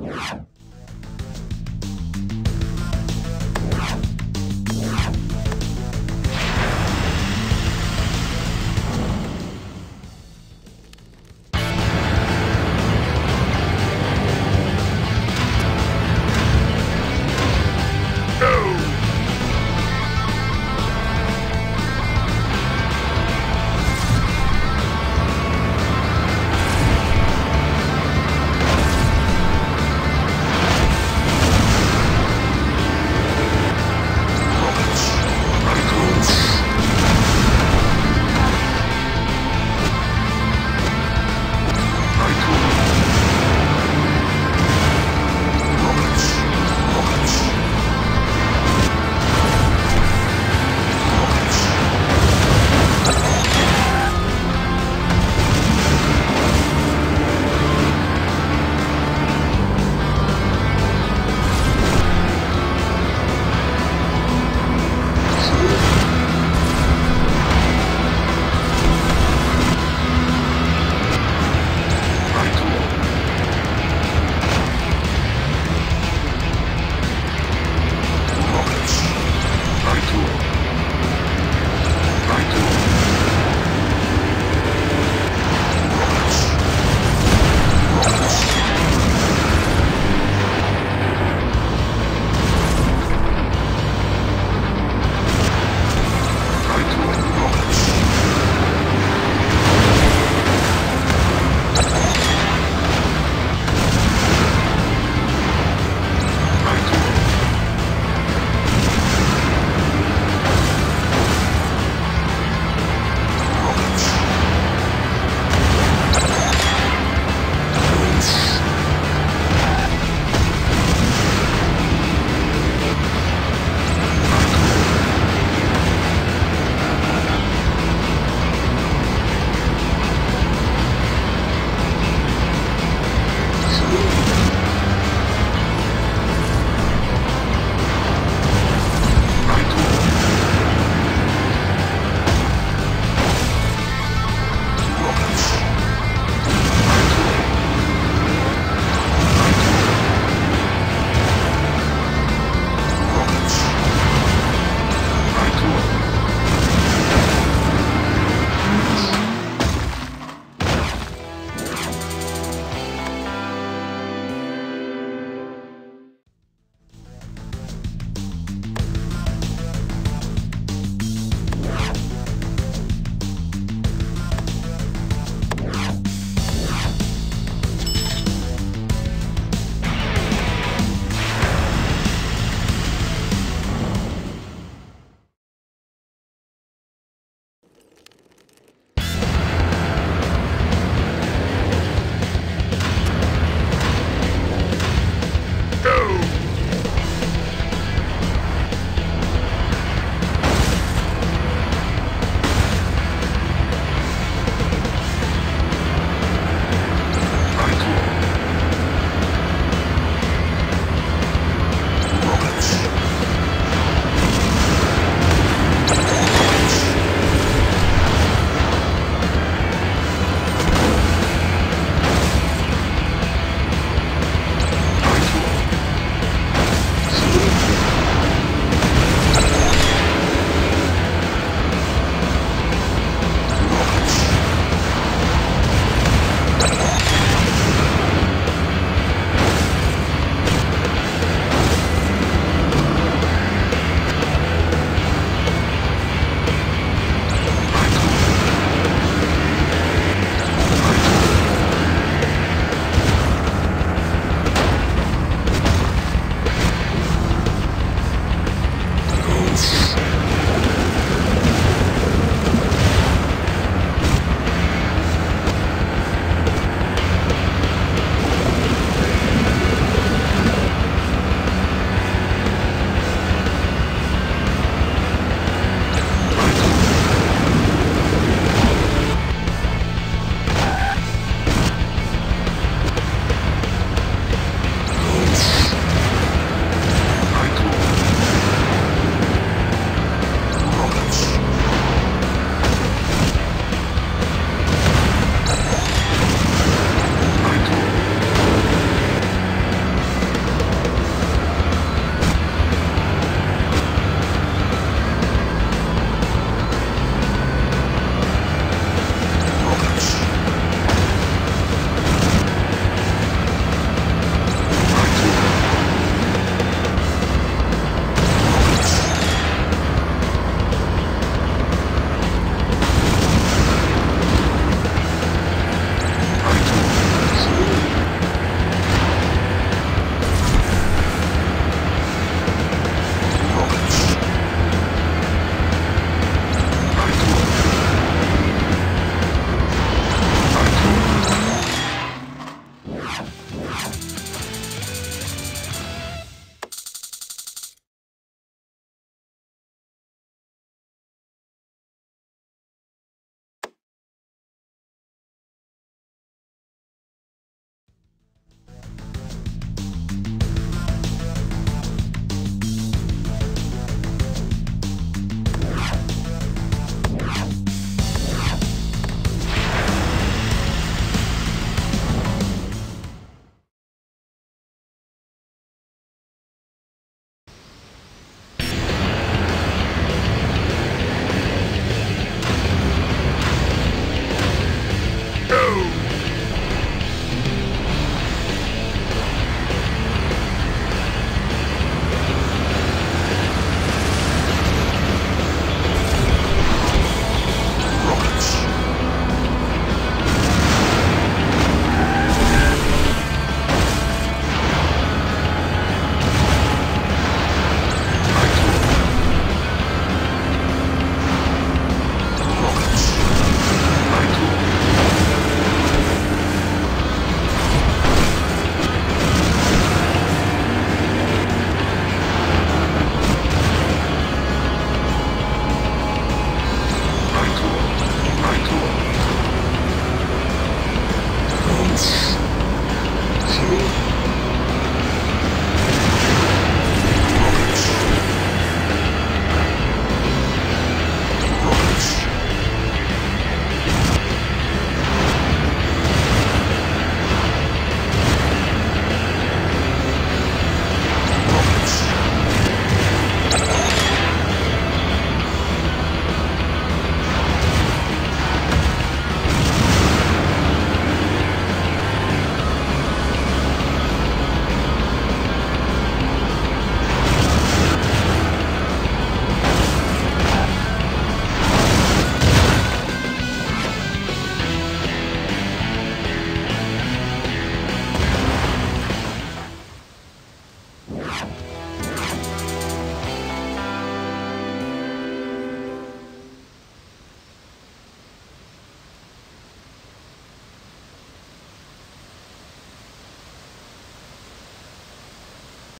Yeah.